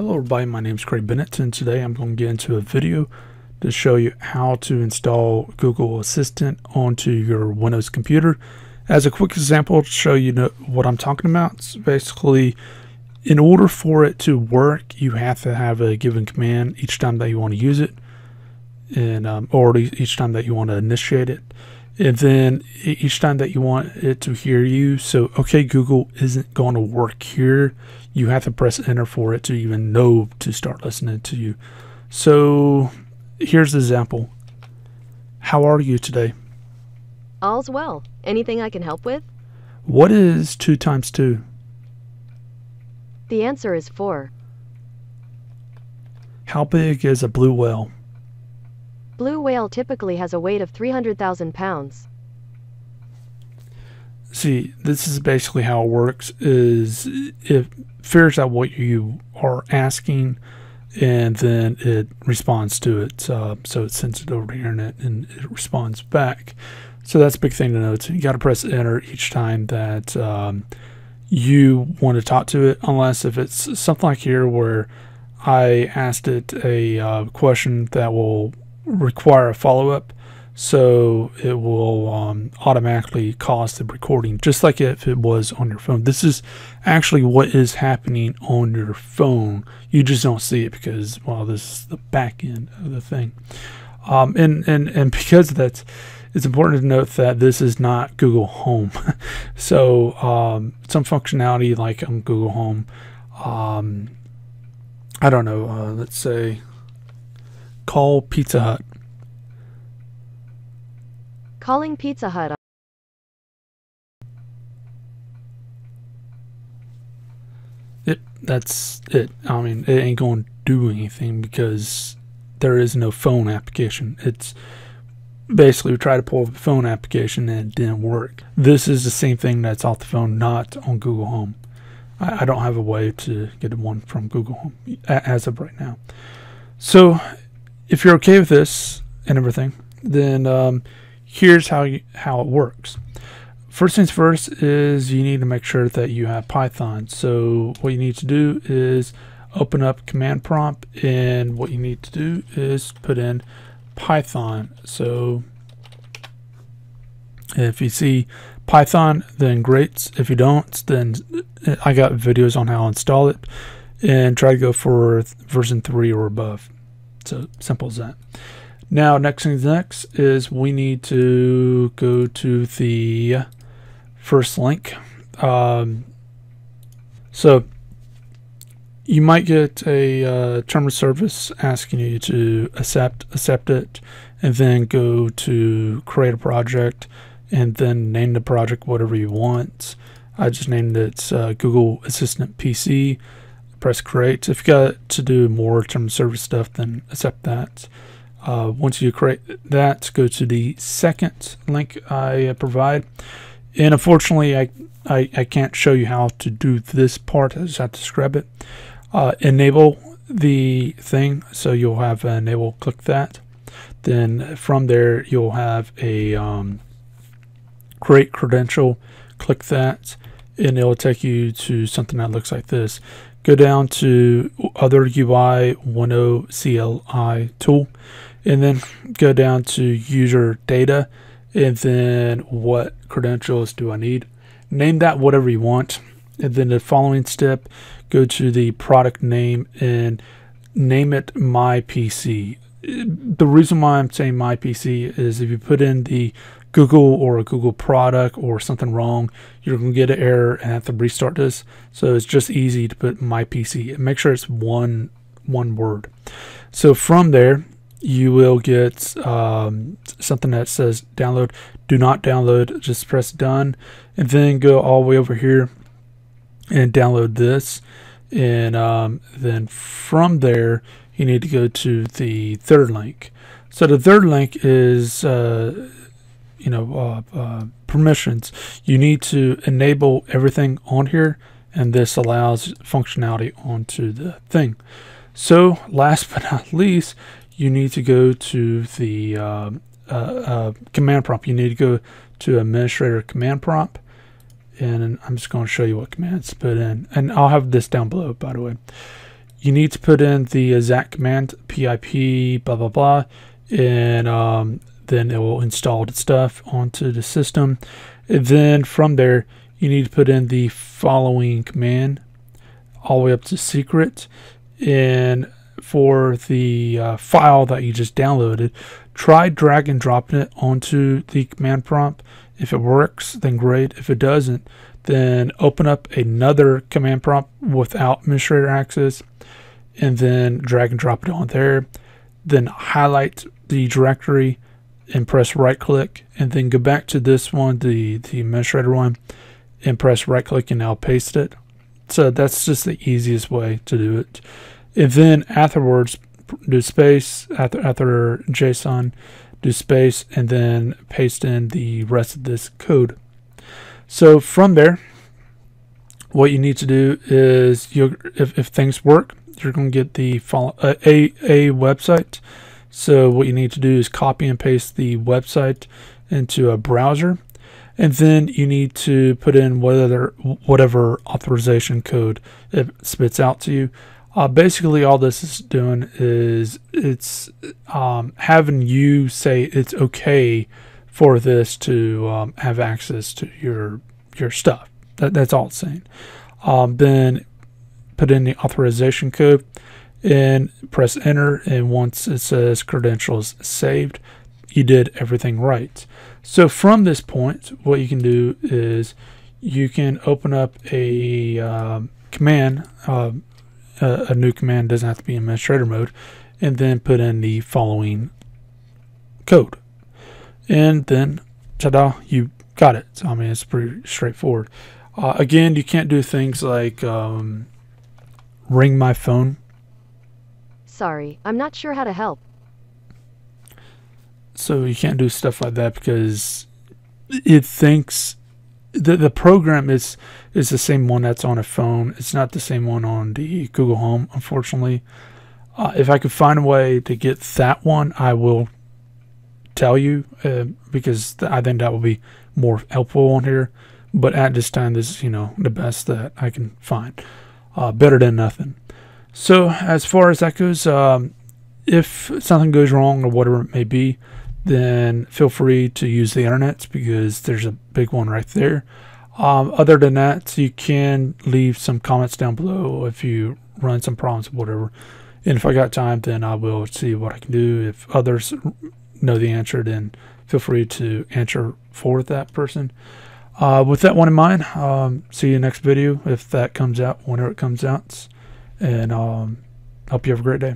Hello everybody, my name is Craig Bennett and today I'm going to get into a video to show you how to install Google Assistant onto your Windows computer. As a quick example to show you what I'm talking about, it's basically in order for it to work you have to have a given command each time that you want to use it and um, or each time that you want to initiate it and then each time that you want it to hear you so okay google isn't going to work here. You have to press enter for it to even know to start listening to you. So here's the example. How are you today? All's well. Anything i can help with? What is 2 times 2 the answer is 4 how big is a blue whale Blue whale typically has a weight of 300,000 pounds. See, this is basically how it works is it figures out what you are asking and then it responds to it. Uh, so it sends it over the internet and it responds back. So that's a big thing to note. You got to press enter each time that um, you want to talk to it, unless if it's something like here where I asked it a uh, question that will require a follow up. So it will um, automatically cause the recording, just like if it was on your phone. This is actually what is happening on your phone. You just don't see it because, well, this is the back end of the thing. Um, and, and, and because of that, it's important to note that this is not Google Home. so um, some functionality like on Google Home, um, I don't know, uh, let's say call Pizza Hut. Calling Pizza Hut. It that's it. I mean, it ain't going to do anything because there is no phone application. It's basically we tried to pull the phone application and it didn't work. This is the same thing that's off the phone, not on Google Home. I, I don't have a way to get one from Google Home as of right now. So if you're okay with this and everything, then um, here's how you, how it works. First things first is you need to make sure that you have Python. So what you need to do is open up command prompt and what you need to do is put in Python. So if you see Python, then great. If you don't, then I got videos on how to install it and try to go for version 3 or above. So simple as that. Now, next thing next is we need to go to the first link. Um, so you might get a uh, term of service asking you to accept accept it, and then go to create a project, and then name the project whatever you want. I just named it uh, Google Assistant PC press create. If you got to do more term service stuff, then accept that. Uh, once you create that, go to the second link I uh, provide. And unfortunately, I, I, I, can't show you how to do this part. I just have to describe it. Uh, enable the thing. So you'll have enable, click that. Then from there, you'll have a um, create credential. Click that and it will take you to something that looks like this go down to other UI 10 CLI tool and then go down to user data and then what credentials do I need. Name that whatever you want. And then the following step go to the product name and name it my PC the reason why I'm saying my PC is if you put in the Google or a Google product or something wrong, you're going to get an error and have to restart this. So it's just easy to put my PC. Make sure it's one one word. So from there, you will get um, something that says download. Do not download. Just press done, and then go all the way over here and download this. And um, then from there, you need to go to the third link. So the third link is uh, you know uh, uh, permissions. You need to enable everything on here and this allows functionality onto the thing. So last but not least you need to go to the uh, uh, uh command prompt. You need to go to administrator command prompt and I'm just going to show you what commands to put in. And I'll have this down below by the way. You need to put in the exact command pip blah blah blah, and um, then it will install the stuff onto the system. And then from there, you need to put in the following command all the way up to secret. And for the uh, file that you just downloaded, try drag and dropping it onto the command prompt. If it works, then great. If it doesn't, then open up another command prompt without administrator access and then drag and drop it on there. Then highlight the directory and press right click and then go back to this one, the, the administrator one, and press right click and now paste it. So that's just the easiest way to do it. And then afterwards, do space after, after JSON, do space, and then paste in the rest of this code. So from there, what you need to do is you if, if things work, you're going to get the follow, uh, a a website. So what you need to do is copy and paste the website into a browser, and then you need to put in whatever whatever authorization code it spits out to you. Uh, basically, all this is doing is it's um, having you say it's okay for this to um, have access to your your stuff. That, that's all it's saying. Um, then put in the authorization code and press enter. And once it says credentials saved, you did everything right. So from this point, what you can do is you can open up a um, command. Uh, a, new command doesn't have to be in administrator mode, and then put in the following code. And then, ta-da, you got it. I mean, it's pretty straightforward. Uh, again, you can't do things like um, ring my phone. Sorry, I'm not sure how to help. So you can't do stuff like that because it thinks the the program is is the same one that's on a phone. It's not the same one on the Google Home, unfortunately. Uh, if I could find a way to get that one, I will tell you uh, because th- I think that will be more helpful on here. But at this time, this is you know the best that I can find. Uh, better than nothing. So as far as that goes, um, if something goes wrong or whatever it may be, then feel free to use the internet because there's a big one right there. Um, other than that, you can leave some comments down below if you run some problems or whatever. And if I got time, then I will see what I can do. If others know the answer, then feel free to answer for that person. Uh, with that one in mind, um, see you next video if that comes out, whenever it comes out. And um, hope you have a great day.